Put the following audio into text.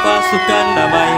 pasukan damai